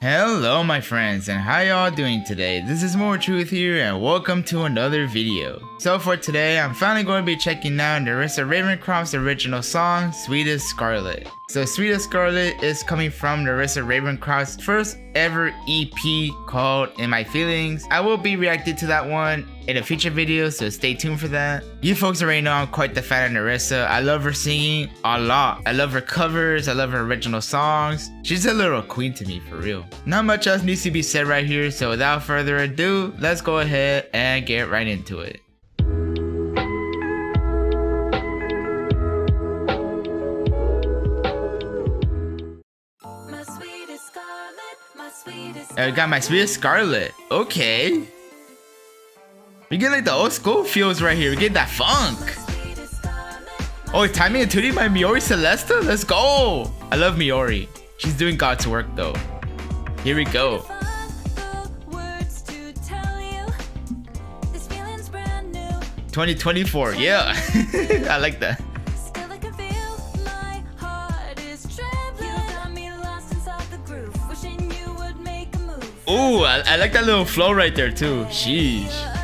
Hello my friends and how y'all doing today? This is Moral Truth here and welcome to another video. So for today, I'm finally going to be checking out Nerissa Ravencroft's original song, Sweetest Scarlet. So Sweetest Scarlet is coming from Nerissa Ravencroft's first ever EP called In My Feelings. I will be reacting to that one in a future video, so stay tuned for that. You folks already know I'm quite the fan of Nerissa. I love her singing a lot. I love her covers, I love her original songs. She's a little queen to me, for real. Not much else needs to be said right here, so without further ado, let's go ahead and get right into it. I got my sweetest Scarlet. Okay. We get like the old school feels right here. We get that funk. Oh, timing and tuning by Miori Celesta? Let's go. I love Miori. She's doing God's work though. Here we go. Twenty twenty four, yeah. I like that. Ooh, I, I like that little flow right there too. Sheesh.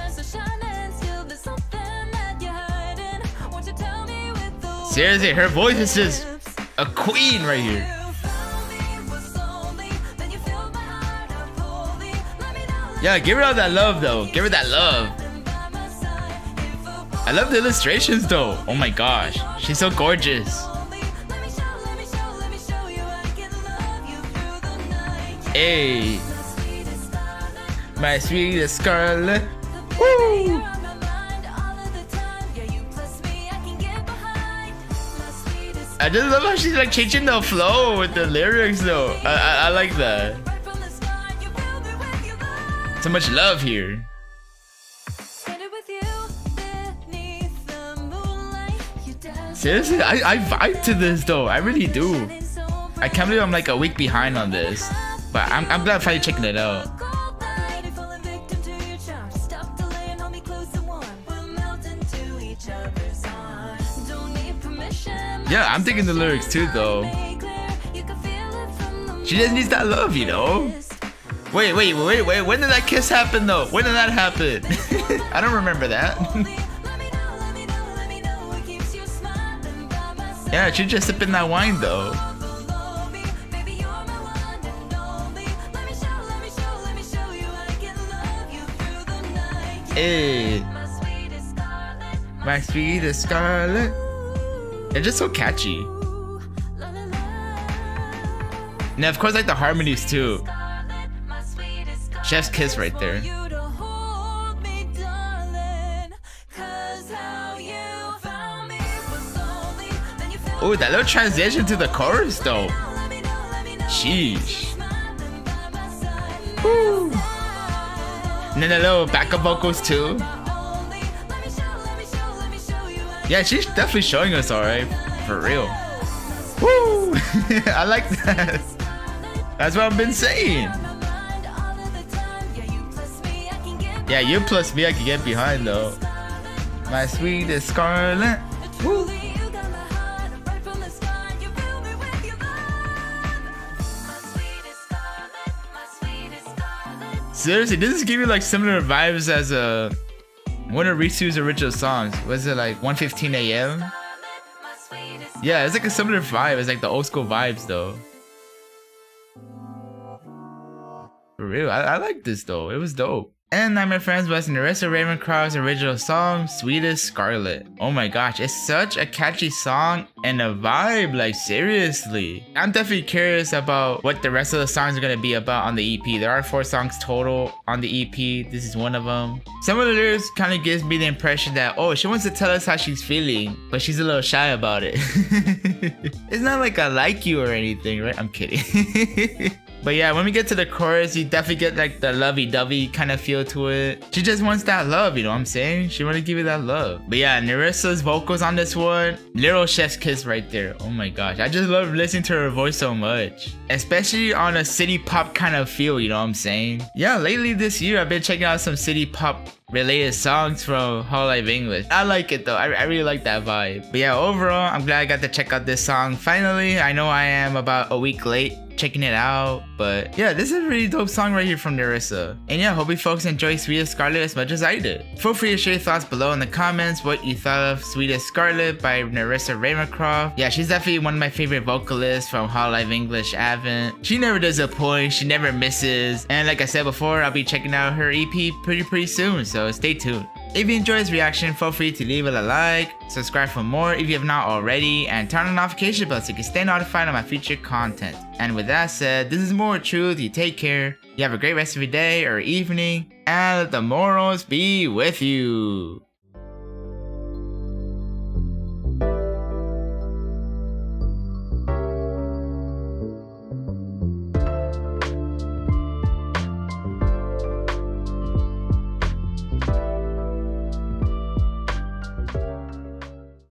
Seriously, her voice is just a queen right here. Yeah, give her all that love though. Give her that love. I love the illustrations though. Oh my gosh. She's so gorgeous. Hey my sweetest Scarlet. Woo! I just love how she's like changing the flow with the lyrics though. I, I, I like that. So much love here. Seriously, I, I vibe to this though. I really do. I can't believe I'm like a week behind on this. But I'm, I'm glad I'm finally checking it out. Yeah, I'm thinking the lyrics too, though. She just needs that love, you know? Wait, wait, wait, wait. When did that kiss happen, though? When did that happen? I don't remember that. yeah, she just sipping that wine, though. Hey, my sweetest Scarlet. It's just so catchy. Now, of course, like the harmonies too. Chef's kiss right there. Oh, that little transition to the chorus though. Sheesh. Woo. And then the little backup vocals too. Yeah, she's definitely showing us alright. For real. Woo! I like that. That's what I've been saying. Yeah, you plus me I can get behind though. My sweetest Scarlet. Woo! Seriously, this is giving like similar vibes as a one of Ritsu's original songs. Was it like 1:15 a.m.? Yeah, it's like a similar vibe. It's like the old school vibes though. For real, I, I like this though. It was dope. And Nightmare Friends was Nerissa Ravencroft's original song, Sweetest Scarlet. Oh my gosh, it's such a catchy song and a vibe, like seriously. I'm definitely curious about what the rest of the songs are gonna be about on the EP. There are four songs total on the EP. This is one of them. Some of the lyrics kind of gives me the impression that, oh, she wants to tell us how she's feeling, but she's a little shy about it. it's not like I like you or anything, right? I'm kidding. But yeah, when we get to the chorus, you definitely get like the lovey-dovey kind of feel to it. She just wants that love, you know what I'm saying? She want to give you that love. But yeah, Nerissa's vocals on this one, little chef's kiss right there. Oh my gosh, I just love listening to her voice so much. Especially on a city pop kind of feel, you know what I'm saying? Yeah, lately this year, I've been checking out some city pop related songs from Hololive English. I like it though. I, I really like that vibe. But yeah, overall, I'm glad I got to check out this song finally. I know I am about a week late checking it out. But yeah, this is a really dope song right here from Nerissa. And yeah, hope you folks enjoy Sweetest Scarlet as much as I did. Feel free to share your thoughts below in the comments what you thought of Sweetest Scarlet by Nerissa Ravencroft. Yeah, she's definitely one of my favorite vocalists from Hololive English Advent. She never does a point, she never misses. And like I said before, I'll be checking out her EP pretty pretty soon, so stay tuned. If you enjoyed this reaction, feel free to leave it a like, subscribe for more if you have not already, and turn on notification bell so you can stay notified on my future content. And with that said, this is Moral Truth, you take care, you have a great rest of your day or evening, and let the morals be with you.